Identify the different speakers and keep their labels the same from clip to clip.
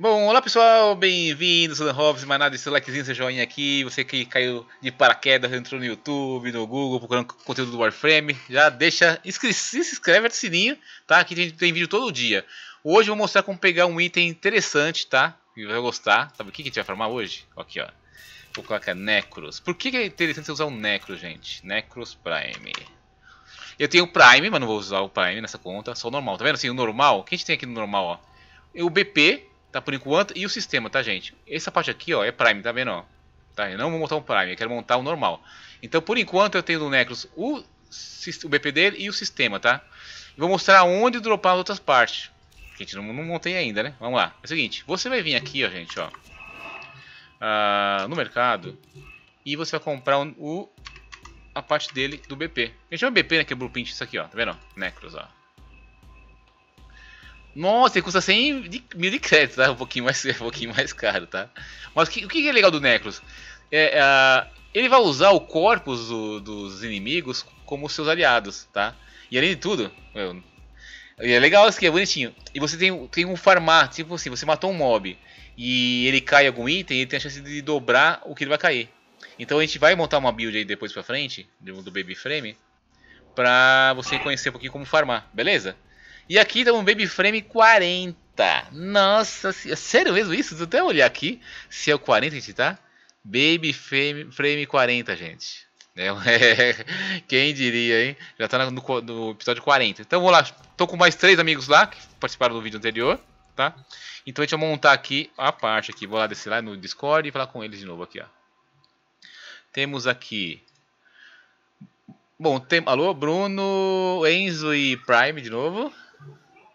Speaker 1: Bom, olá pessoal, bem-vindos, Dan Hobbs, mais nada, seu likezinho, seu joinha aqui, você que caiu de paraquedas, entrou no YouTube, no Google, procurando conteúdo do Warframe, já deixa, se inscreve, ativa o sininho, tá? Aqui tem, tem, vídeo todo dia. Hoje eu vou mostrar como pegar um item interessante, tá? E vai gostar, sabe o que, que a gente vai farmar hoje? Aqui, ó, vou colocar Necros. Por que, que é interessante você usar o Necros, gente? Necros Prime. Eu tenho o Prime, mas não vou usar o Prime nessa conta, só o normal, tá vendo assim, o normal, o que a gente tem aqui no normal, ó? O BP, tá por enquanto, e o sistema, tá gente? Essa parte aqui, ó, é Prime, tá vendo, ó? Tá, eu não vou montar um Prime, eu quero montar o normal. Então, por enquanto, eu tenho no Necros o, o BP dele e o sistema, tá? Vou mostrar onde dropar as outras partes. Que a gente não, não montei ainda, né? Vamos lá. É o seguinte, você vai vir aqui, ó, gente, ó. Uh, no mercado. E você vai comprar o, o, a parte dele do BP. A gente chama BP, né? Que é Blueprint, isso aqui, ó. Tá vendo? Necros, ó. Nossa, ele custa 100 de, mil de crédito, tá? Um pouquinho mais, um pouquinho mais caro, tá? Mas o que, o que é legal do Necros? É, é, ele vai usar o corpus do, dos inimigos como seus aliados, tá? E além de tudo, meu, é legal isso aqui, é bonitinho. E você tem, tem um farmar, tipo assim, você matou um mob e ele cai algum item, ele tem a chance de dobrar o que ele vai cair. Então a gente vai montar uma build aí depois pra frente, do, do Baby Frame, pra você conhecer um pouquinho como farmar, beleza? E aqui tá um Baby Frame 40. Nossa, sério mesmo isso? Vou até olhar aqui se é o 40 que tá. Baby Frame, frame 40, gente. É, é, quem diria, hein? Já tá no, no, episódio 40. Então vou lá. Tô com mais três amigos lá que participaram do vídeo anterior, tá? Então a gente vai montar aqui a parte aqui. Vou lá descer lá no Discord e falar com eles de novo aqui, ó. Temos aqui Bom, tem... alô, Bruno, Enzo e Prime de novo.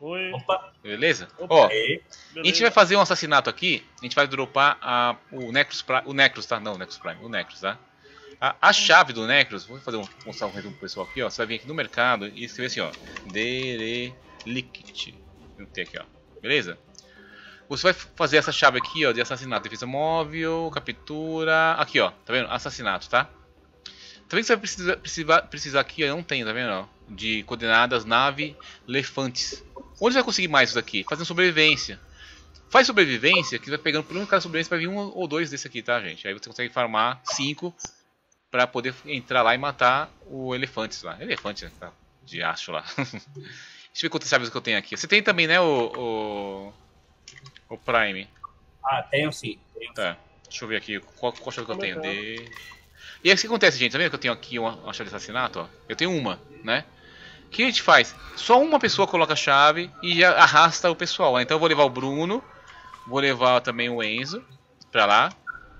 Speaker 2: Oi.
Speaker 1: Opa. Beleza? Opa. Ó, Beleza. a gente vai fazer um assassinato aqui. A gente vai dropar a, o Necros Prime. O Necros, tá? Não, o Necros Prime. O Necros, tá? A, a chave do Necros, vou fazer um, mostrar um resumo pro pessoal aqui, ó. Você vai vir aqui no mercado e escrever assim, ó. Derelict. Tem aqui, ó. Beleza? Você vai fazer essa chave aqui, ó, de assassinato. Defesa móvel, captura. Aqui, ó. Tá vendo? Assassinato, tá? Que você vai precisar, precisar, precisar aqui, ó. Eu não tenho, tá vendo? Ó, de coordenadas, nave, elefantes. Onde você vai conseguir mais isso daqui? Fazendo sobrevivência. Faz sobrevivência, que vai pegando por um cara sobrevivência, vai vir um ou dois desse aqui, tá, gente? Aí você consegue farmar cinco pra poder entrar lá e matar o elefante lá. Elefante, né? Tá de acho lá. Deixa eu ver quantas chaves que eu tenho aqui. Você tem também, né, o... O, o Prime.
Speaker 2: Ah, tenho sim.
Speaker 1: Tenho tá. Deixa eu ver aqui. Qual, qual chave que eu tenho? De... E aí o que acontece, gente? Tá vendo que eu tenho aqui uma, uma chave de assassinato? Ó? Eu tenho uma, né? Que a gente faz? Só uma pessoa coloca a chave e já arrasta o pessoal. Então eu vou levar o Bruno, vou levar também o Enzo pra lá.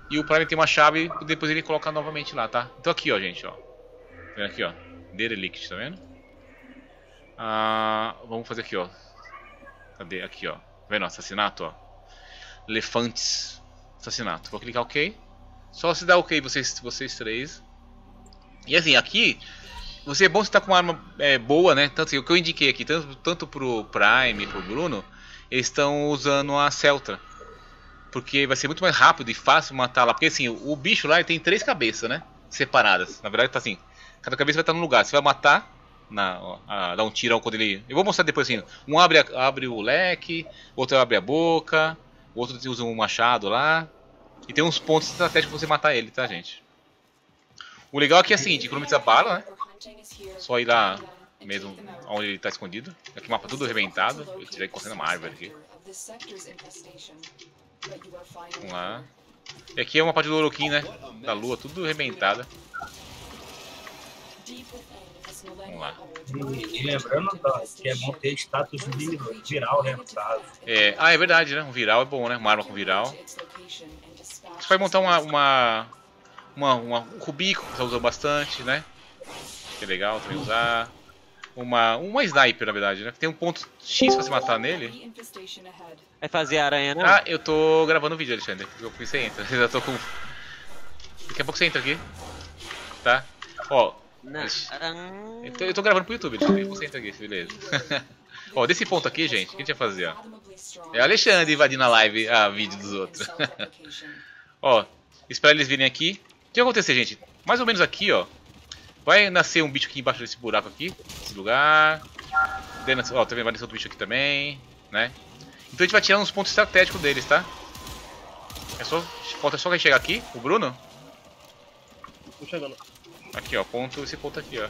Speaker 1: E o Prime tem uma chave e depois ele coloca novamente lá, tá? Então aqui, ó, gente, ó. Tá aqui, ó. Derelict, tá vendo? Ah, vamos fazer aqui, ó. Cadê? Aqui, ó. Tá vendo? Assassinato, ó. Elefantes. Assassinato. Vou clicar OK. Só se dá OK vocês, vocês três. E assim, aqui você é bom você tá com uma arma é, boa, né? Tanto assim, o que eu indiquei aqui, tanto, tanto pro Prime pro Bruno, eles estão usando a Celtra. Porque vai ser muito mais rápido e fácil matar lá. Porque assim, o bicho lá tem três cabeças, né? Separadas. Na verdade tá assim, cada cabeça vai estar num lugar. Você vai matar, na, a, dar um tirão quando ele... Eu vou mostrar depois assim, um abre, a, abre o leque, outro abre a boca, o outro usa um machado lá. E tem uns pontos estratégicos pra você matar ele, tá gente? O legal aqui é o seguinte, economiza bala, né? Só ir lá mesmo onde ele está escondido. Aqui o mapa tudo arrebentado. Eu tirei correndo uma árvore aqui. Vamos lá. E aqui é uma parte do Oroquim, né? Da lua, tudo arrebentada. Vamos lá.
Speaker 2: E lembrando que é bom ter status viral, né?
Speaker 1: É, ah, é verdade, né? Um viral é bom, né? Uma arma com viral. Você vai montar uma, uma, uma, uma um cubículo que você usa bastante, né? Que é legal também usar. Uma, uma sniper, na verdade, né? Tem um ponto X pra você matar nele.
Speaker 3: Vai fazer aranha, não?
Speaker 1: Ah, eu tô gravando o vídeo, Alexandre. Eu que você entra. Eu já tô com... Daqui a pouco você entra aqui. Tá? Ó. Eu tô, eu tô gravando pro YouTube, Alexandre. Você entra aqui, beleza. ó, desse ponto aqui, gente, o que a gente vai fazer, ó? É o Alexandre invadindo a live, a vídeo dos outros. ó, espera eles virem aqui. O que vai acontecer, gente? Mais ou menos aqui, ó. Vai nascer um bicho aqui embaixo desse buraco aqui, nesse lugar. Ó, também vai nascer outro bicho aqui também, né? Então a gente vai tirar uns pontos estratégicos deles, tá? É só, falta só quem chegar aqui, o Bruno.
Speaker 4: Tô chegando.
Speaker 1: Aqui, ó, ponto, esse ponto aqui, ó.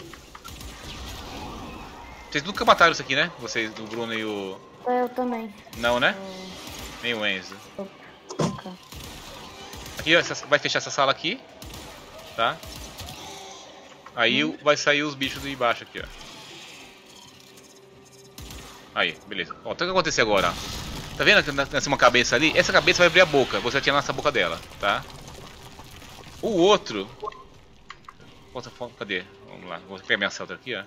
Speaker 1: Vocês nunca mataram isso aqui, né? Vocês, o Bruno e o...
Speaker 5: Eu também.
Speaker 1: Não, né?
Speaker 5: Eu
Speaker 1: Nem o Enzo.
Speaker 5: nunca.
Speaker 1: Aqui, ó, essa- vai fechar essa sala aqui. Tá? Aí o- vai sair os bichos de baixo aqui, ó. Aí, beleza. Ó, então o que acontecer agora. Tá vendo que na- nasce uma cabeça ali? Essa cabeça vai abrir a boca. Você atira nessa boca dela, tá? O outro... Outra cadê? Vamos lá, vou pegar minha celta aqui, ó.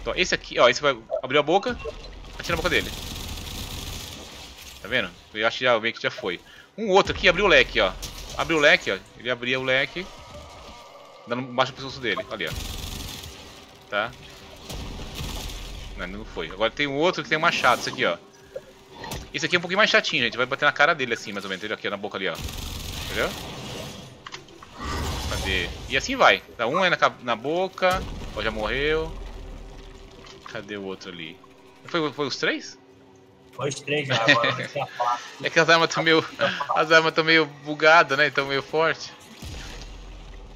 Speaker 1: Então, esse aqui, ó, esse vai abrir a boca, atira na boca dele. Tá vendo? Eu acho que já, meio que já foi. Um outro aqui abriu o leque, ó. Abriu o leque, ó. Ele abria o leque, dando baixo pro pescoço dele. Ali, ó. Tá? Não, não foi. Agora tem um outro que tem um machado, esse aqui, ó. Esse aqui é um pouquinho mais chatinho, gente. Vai bater na cara dele assim, mais ou menos. Ele aqui, na boca ali, ó. Entendeu? Cadê? E assim vai. Tá, um é na, na boca, ó, já morreu. Cadê o outro ali? Foi, foi os três?
Speaker 2: Foi os três já, agora vai ser a quatro.
Speaker 1: É que as armas estão meio. As armas estão meio bugadas, né? Estão meio forte.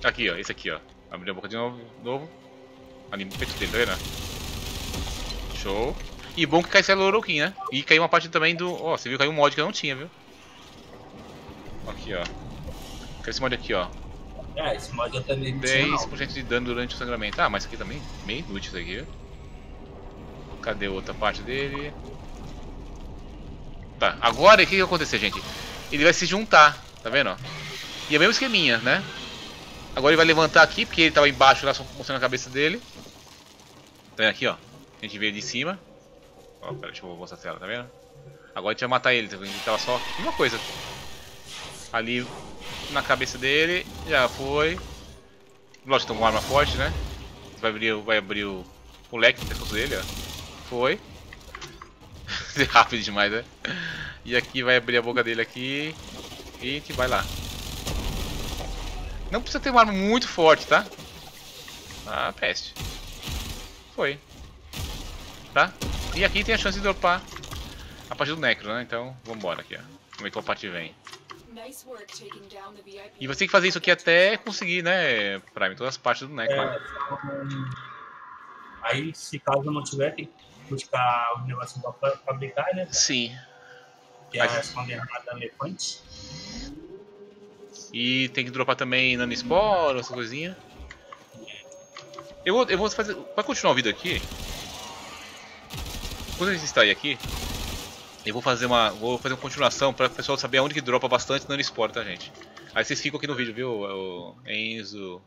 Speaker 1: Aqui, ó, esse aqui, ó. Abriu a boca de novo. novo. Ali no peito dele, tá vendo? Show. E bom que cai Celoroquim, né? E caiu uma parte também do. Ó, você viu que caiu um mod que eu não tinha, viu? Aqui, ó. Caiu esse mod aqui, ó.
Speaker 2: É, esse mod eu também não tinha, não.
Speaker 1: 10% de dano durante o sangramento. Ah, mas isso aqui também, meio inútil isso aqui. viu? Cadê outra parte dele? Tá, agora o que que vai acontecer, gente? Ele vai se juntar, tá vendo? E é o mesmo esqueminha, né? Agora ele vai levantar aqui, porque ele tava embaixo lá, só mostrando a cabeça dele. Tá vendo aqui, ó. A gente vê de cima. Ó, pera, deixa eu mostrar a tela, tá vendo? Agora a gente vai matar ele, tá? Ele tava só... Uma coisa. Ali na cabeça dele, já foi. Lógico, tem uma arma forte, né? Vai abrir, vai abrir o, o leque no pescoço dele, ó. Foi. Rápido demais, né? E aqui vai abrir a boca dele aqui. E a gente vai lá. Não precisa ter uma arma muito forte, tá? Ah, peste. Foi. Tá? E aqui tem a chance de dropar a parte do Necro, né? Então, vambora aqui, ó. Vamos ver qual parte vem. E você tem que fazer isso aqui até conseguir, né, Prime? Todas as partes do Necro.
Speaker 2: É, então, aí, se caso não tiver, tem que buscar o negócio pra fabricar, né?
Speaker 1: Sim.
Speaker 2: Que é a condenada elefante.
Speaker 1: E tem que dropar também nanosporo, essa coisinha. Eu vou, eu vou fazer. Pra continuar o vídeo aqui. Quando a gente está aí aqui, eu vou fazer uma. Vou fazer uma continuação para o pessoal saber aonde que dropa bastante nanosporo, tá gente? Aí vocês ficam aqui no vídeo, viu? O Enzo,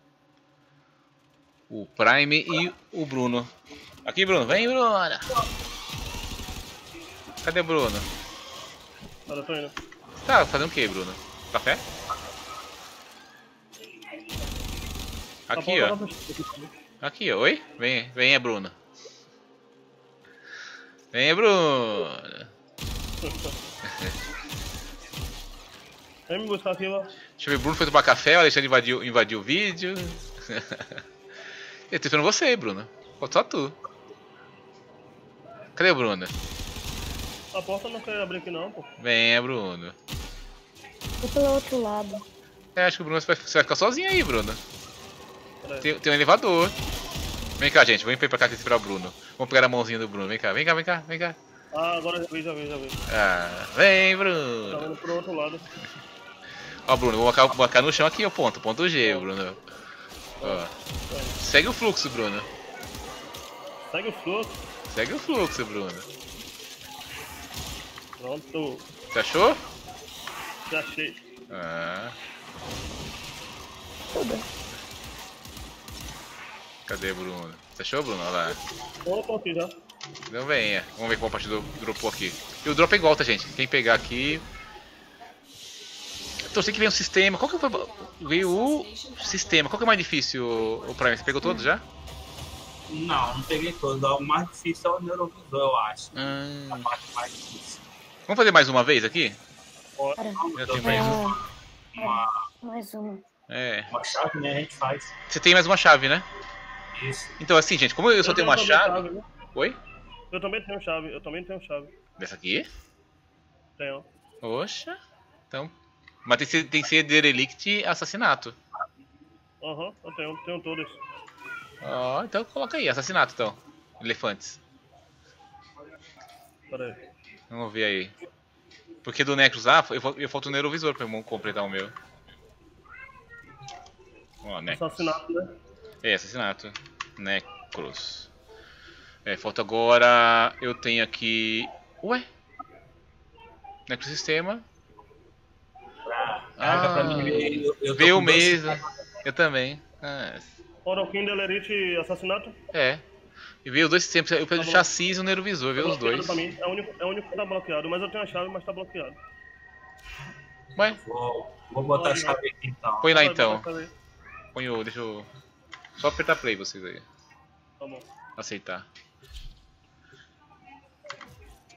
Speaker 1: o Prime e o Bruno. Aqui, Bruno, vem, Bruno! Cadê o Bruno? Tá fazendo o que, Bruno? Café? Aqui, ó.
Speaker 4: bom.
Speaker 1: Aqui, ó. Oi? Vem, vem, é Bruno. Vem, é Bruno.
Speaker 4: Vem me buscar aqui, ó.
Speaker 1: Deixa eu ver, Bruno foi tomar café, o Alexandre invadiu, invadiu o vídeo. eu tô esperando você, Bruno. Falta só tu. Cadê o Bruno?
Speaker 4: A porta não quer abrir aqui não, pô.
Speaker 1: Vem, é Bruno.
Speaker 5: E pelo outro lado.
Speaker 1: É, acho que o Bruno vai, você vai ficar sozinho aí, Bruno. Tem, tem um elevador. Vem cá, gente. Vamos pra cá aqui esperar o Bruno. Vamos pegar a mãozinha do Bruno. Vem cá, vem cá, vem cá, vem cá.
Speaker 4: Ah, agora já vi, já vi, já vi.
Speaker 1: Ah, vem,
Speaker 4: Tá
Speaker 1: Bruno.
Speaker 4: indo pro outro lado.
Speaker 1: Ó, Bruno, vou marcar, marcar no chão aqui, ó, ponto. Ponto G, Bruno. Ó. Segue o fluxo, Bruno.
Speaker 4: Segue o fluxo.
Speaker 1: Segue o fluxo, Bruno.
Speaker 4: Pronto.
Speaker 1: Você achou?
Speaker 4: Já achei.
Speaker 1: Ah. Cadê, Bruno? Você achou, Bruno? Olha lá.
Speaker 4: Opa, aqui já.
Speaker 1: Não venha. Vamos ver qual parte do dropou aqui. E o drop é igual, tá, gente? Quem pegar aqui. Torci que vem um sistema. Qual que foi. Veio o sistema. Qual que é mais difícil, o o Prime? Você pegou todos já?
Speaker 2: Não, não peguei todos. O mais difícil é o neurovisor, eu acho. A
Speaker 1: Hum.
Speaker 2: parte mais difícil.
Speaker 1: Vamos fazer mais uma vez aqui?
Speaker 5: Cara,
Speaker 1: Já tem mais um.
Speaker 5: é,
Speaker 2: Uma,
Speaker 5: mais uma.
Speaker 1: É.
Speaker 2: uma chave, né? A gente faz
Speaker 1: Você tem mais uma chave, né?
Speaker 2: Isso.
Speaker 1: Então, assim, gente, como eu só tenho uma chave.
Speaker 4: né?
Speaker 1: Oi?
Speaker 4: Eu também tenho chave, eu também tenho chave.
Speaker 1: Dessa aqui?
Speaker 4: Tenho.
Speaker 1: Oxa. Então. Mas tem que ser, tem que ser derelict assassinato.
Speaker 4: Aham, eu tenho, tenho todos.
Speaker 1: Ó, então coloca aí, assassinato então. Elefantes.
Speaker 4: Pera aí.
Speaker 1: Vamos ver aí. Porque do Necros lá, eu, fal- eu falta o neurovisor pra eu completar o meu. Ó, Necros.
Speaker 4: Assassinato, né?
Speaker 1: É, assassinato. Necros. É, falta agora. Eu tenho aqui. Ué? Necrosistema. Ah,
Speaker 2: mim ver. Eu, eu tô
Speaker 1: Veio mesmo. Eu também. Ah,
Speaker 4: Oroquim, Delerite, assassinato.
Speaker 1: é. E veio os dois sistemas. Eu pedi o
Speaker 4: Tá bom.
Speaker 1: chassi e o neurovisor, veio os
Speaker 4: Bloqueado
Speaker 1: dois.
Speaker 4: Mim. É o, único, é o único que tá bloqueado. Mas eu tenho a chave, mas tá bloqueado.
Speaker 1: Ué,
Speaker 2: Vou, vou botar a chave aqui então.
Speaker 1: põe lá então. Põe o. Deixa eu. Só apertar play vocês aí.
Speaker 4: Tá bom.
Speaker 1: Aceitar.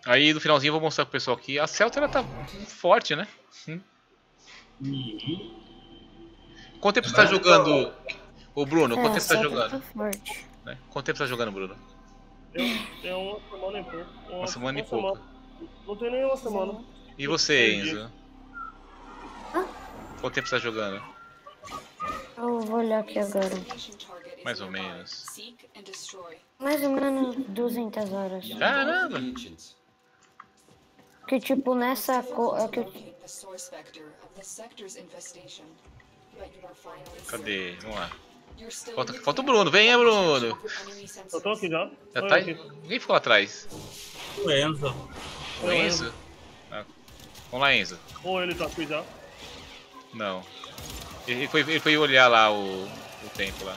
Speaker 1: Aí no finalzinho eu vou mostrar pro pessoal aqui. A Celta ela tá forte, né? Hum.
Speaker 2: Uhum.
Speaker 1: Quanto tempo você tá jogando. Ô Bruno,
Speaker 5: É,
Speaker 1: quanto tempo você tá
Speaker 5: Celta
Speaker 1: jogando?
Speaker 5: tá forte.
Speaker 1: né? Quanto tempo você tá jogando, Bruno?
Speaker 4: Eu tenho uma semana e pouco.
Speaker 1: Uma semana e pouco.
Speaker 4: Não tem nem uma semana.
Speaker 1: E você. Enzo? Quanto tempo você tá jogando?
Speaker 5: Eu vou olhar aqui agora.
Speaker 1: Mais ou menos.
Speaker 5: Mais ou menos 200 horas.
Speaker 1: Caramba!
Speaker 5: Que tipo, nessa cor... É que.
Speaker 1: Cadê? Vamos lá. Falta, falta o Bruno, venha Bruno!
Speaker 4: Eu tô aqui já.
Speaker 1: Já tá
Speaker 4: aqui.
Speaker 1: aí? Ninguém ficou lá atrás.
Speaker 2: O Enzo.
Speaker 1: O Enzo? Ah, Vamos lá, Enzo.
Speaker 4: Ou ele tá aqui já.
Speaker 1: Não. Ele foi, ele foi olhar lá o, o tempo lá.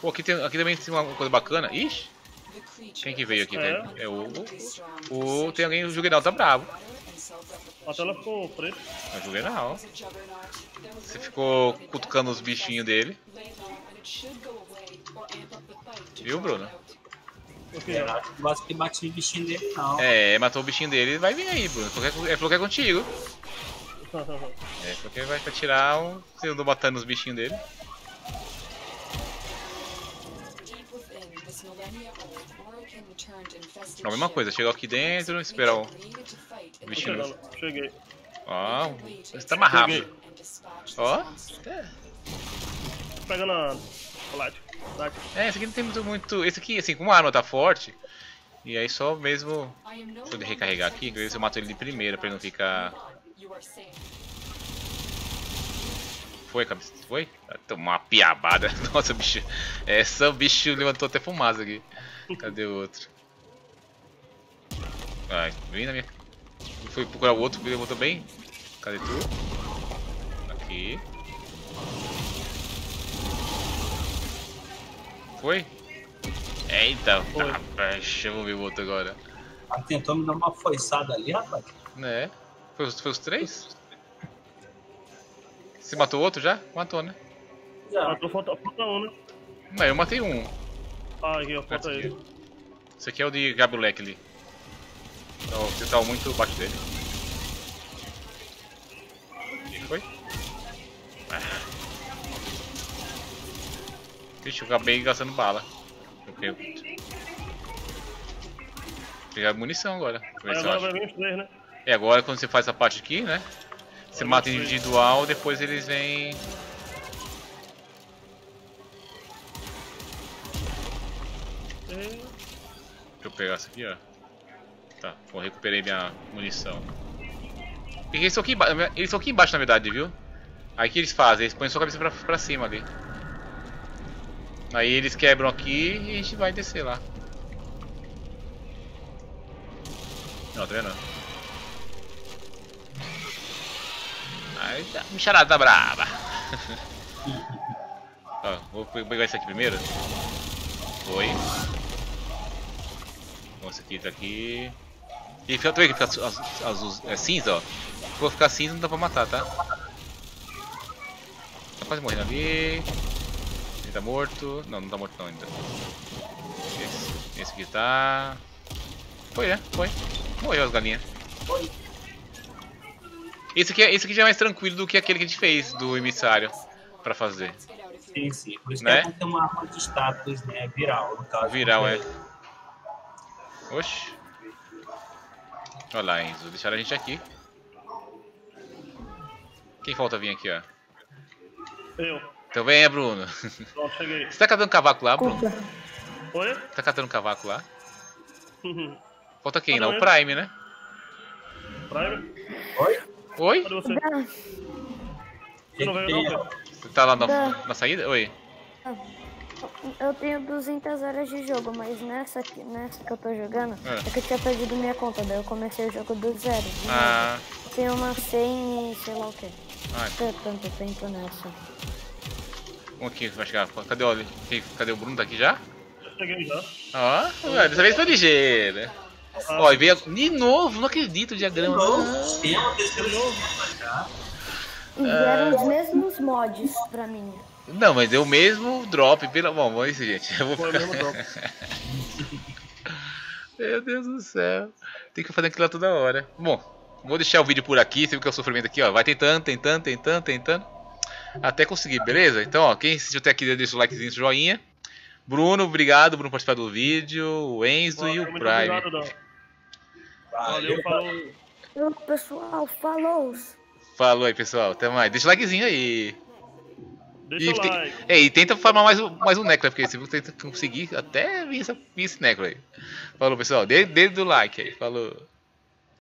Speaker 1: Pô, aqui, tem, aqui também tem uma coisa bacana. Ixi! Quem que veio aqui?
Speaker 4: É?
Speaker 1: É o, o, o. Tem alguém, o Juvenal tá bravo.
Speaker 4: A tela ficou preta.
Speaker 1: É o Juvenal. Você ficou cutucando os bichinhos dele. Viu, Bruno?
Speaker 2: Gosto que bate no bichinho dele, não.
Speaker 1: É, matou o bichinho dele vai vir aí, Bruno. Que é- Ele falou que é contigo. É, porque vai pra tirar o. Você andou matando os bichinhos dele. A mesma coisa, chegou aqui dentro, esperar o
Speaker 4: Tô
Speaker 1: bichinho.
Speaker 4: Cheguei.
Speaker 1: Ó, você tá rápido. Ó,
Speaker 4: Pega na.
Speaker 1: É, esse aqui não tem muito, muito. Esse aqui, assim, como a arma tá forte, e aí só mesmo. Deixa eu recarregar aqui, que eu eu mato ele de primeira pra ele não ficar. Foi, cabeça? Foi? Tomou uma piabada. Nossa, bicho. Essa bicho levantou até fumaça aqui. Cadê o outro? Ai, vem na minha. Foi procurar o outro, levantou bem. Cadê tu? Aqui. Foi? Eita,
Speaker 4: Foi.
Speaker 1: tá, deixa eu ver o outro agora.
Speaker 2: Ela tentou me dar uma foiçada ali, rapaz.
Speaker 1: Né? Foi, os- foi os três? Você matou outro já? Matou, né?
Speaker 2: Já.
Speaker 4: Tô falta, falta um, né?
Speaker 1: Não, eu matei um.
Speaker 4: Ah, aqui, ó. Falta
Speaker 1: Esse
Speaker 4: ele.
Speaker 1: aqui. Esse aqui é o de Gabulek ali. Então, você tá muito baixo dele. Foi? Ah. Vixe, eu acabei gastando bala. Quero- Pegar munição agora.
Speaker 4: Agora vai vir os três, né?
Speaker 1: É, agora quando você faz essa parte aqui, né? Você
Speaker 4: Eu
Speaker 1: mata individual, depois eles vêm.
Speaker 4: E...
Speaker 1: Deixa eu pegar essa aqui, ó. Tá, vou recuperei minha munição. E eles estão aqui, eles estão aqui embaixo, na verdade, viu? Aí o que eles fazem? Eles põem sua cabeça pra, pra cima ali. Aí eles quebram aqui e a gente vai descer lá. Não, tá vendo? Aí tá, braba. Ó, vou pe- pegar esse aqui primeiro. Foi. Bom, esse aqui tá aqui. E fica, tu vê que fica azul, é cinza, ó. Se for ficar cinza, não dá pra matar, tá? Tá quase morrendo ali. Ele tá morto. Não, não tá morto não ainda. Esse, esse aqui tá. Foi, né? Foi. Morreu as galinhas. Esse aqui, é- esse aqui já é mais tranquilo do que aquele que a gente fez do emissário pra fazer.
Speaker 2: Sim, sim. Por isso
Speaker 1: Né?
Speaker 2: que é bom ter uma arma de status, né? Viral, no caso.
Speaker 1: Viral, é. Oxi. Olha lá, Enzo. Deixaram a gente aqui. Quem falta vir aqui, ó?
Speaker 4: Eu.
Speaker 1: Então venha, Bruno.
Speaker 4: Pronto, cheguei.
Speaker 1: Você tá catando cavaco lá, Bruno?
Speaker 5: Desculpa.
Speaker 4: Oi?
Speaker 1: Tá catando cavaco lá? Falta quem? Não,
Speaker 4: não,
Speaker 1: o Prime, né?
Speaker 4: Prime?
Speaker 2: Oi?
Speaker 1: Oi?
Speaker 4: Cadê você?
Speaker 5: Dá.
Speaker 4: Você não veio não, Pedro?
Speaker 1: Você tá lá na, na saída? Oi.
Speaker 5: Eu tenho 200 horas de jogo, mas nessa, aqui, nessa que eu tô jogando,
Speaker 1: É.
Speaker 5: é. que eu tinha perdido minha conta, daí eu comecei o jogo do zero.
Speaker 1: Ah,
Speaker 5: Tem uma 100 e sei lá o que.
Speaker 1: ah
Speaker 5: Tô tanto tempo nessa.
Speaker 1: um aqui vai chegar. Cadê o, cadê o Bruno? Tá aqui já?
Speaker 4: Cheguei já.
Speaker 1: Ó, ué, dessa vez foi ligeiro.
Speaker 4: Ah,
Speaker 1: Ó, e veio de novo, não acredito o diagrama.
Speaker 2: Novo, tem uma terceira já.
Speaker 5: E vieram os mesmos mods pra mim.
Speaker 1: Não, mas deu o mesmo drop. Pela... Bom, vamos isso, gente. Eu vou
Speaker 4: Foi o mesmo drop.
Speaker 1: Meu Deus do céu. Tem que fazer aquilo lá toda hora. Bom, vou deixar o vídeo por aqui. Você viu que é o sofrimento aqui, ó. Vai tentando, tentando, tentando, tentando. Até conseguir, beleza? Então, ó, quem assistiu até aqui, deixa o likezinho, seu joinha. Bruno, obrigado, Bruno, por participar do vídeo. O Enzo e o Prime.
Speaker 4: obrigado.
Speaker 2: Valeu,
Speaker 4: Valeu, falou.
Speaker 5: Ô, pessoal, falou!
Speaker 1: Falou aí, pessoal. Até mais. Deixa o likezinho aí.
Speaker 4: Deixa o
Speaker 1: te-
Speaker 4: like.
Speaker 1: é, e tenta farmar mais, um- mais um Necro, porque se você conseguir, até vir, essa, vir esse Necro aí. Falou, pessoal. Dê, dê do like aí. Falou.